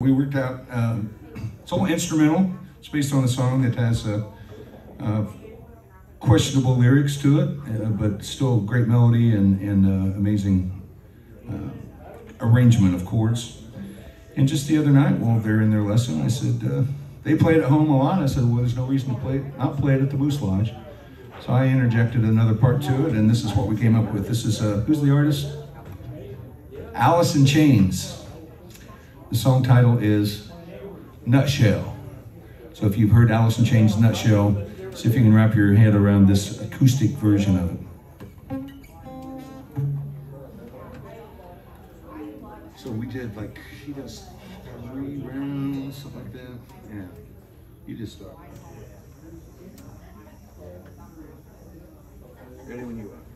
We worked out, um, it's all instrumental. It's based on a song that has uh, uh, questionable lyrics to it, uh, but still great melody and, and uh, amazing uh, arrangement of chords. And just the other night, while they're in their lesson, I said, uh, they play it at home a lot. I said, well, there's no reason to play it, not play it at the Moose Lodge. So I interjected another part to it, and this is what we came up with. This is, uh, who's the artist? Alice in Chains. The song title is Nutshell. So if you've heard in Chains Nutshell, see if you can wrap your head around this acoustic version of it. So we did like, she does three rounds, something like that. Yeah, you just start. Ready when you are.